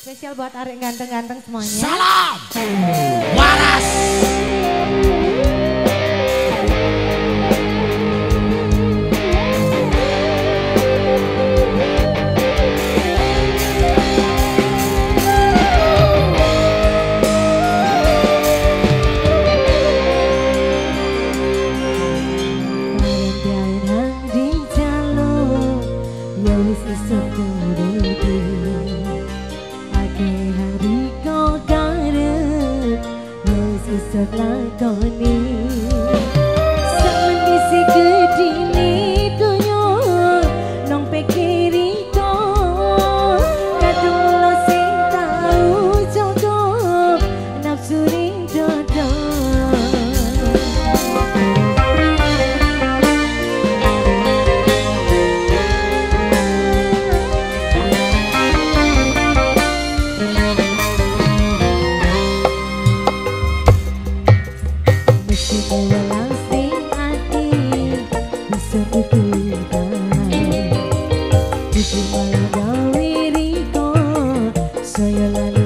Spesial buat Arek ganteng-ganteng semuanya. Salam Saya.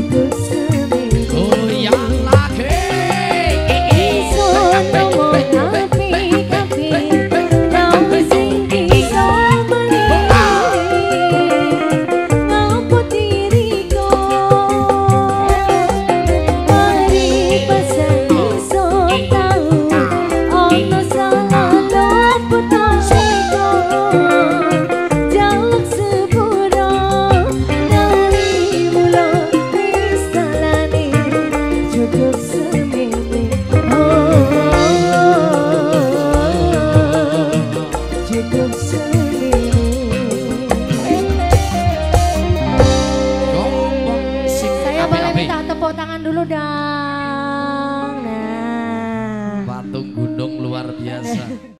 Super dulu dong.